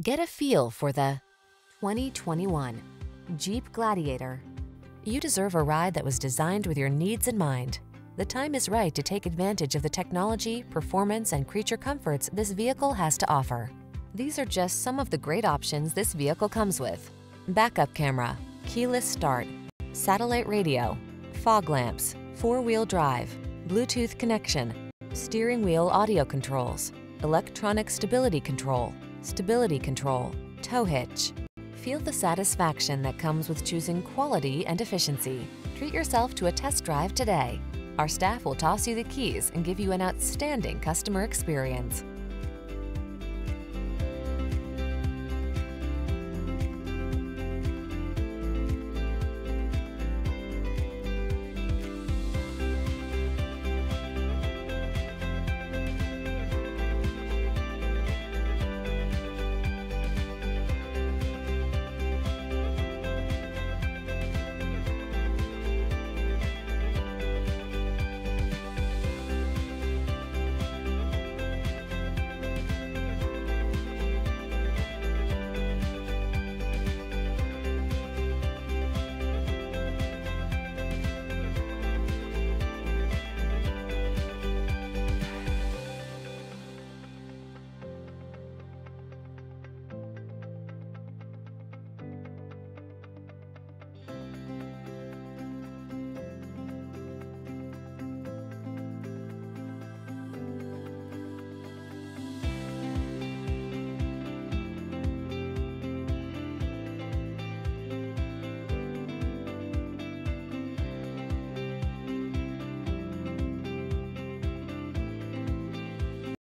Get a feel for the 2021 Jeep Gladiator. You deserve a ride that was designed with your needs in mind. The time is right to take advantage of the technology, performance, and creature comforts this vehicle has to offer. These are just some of the great options this vehicle comes with. Backup camera, keyless start, satellite radio, fog lamps, four-wheel drive, Bluetooth connection, steering wheel audio controls, electronic stability control, stability control, tow hitch. Feel the satisfaction that comes with choosing quality and efficiency. Treat yourself to a test drive today. Our staff will toss you the keys and give you an outstanding customer experience.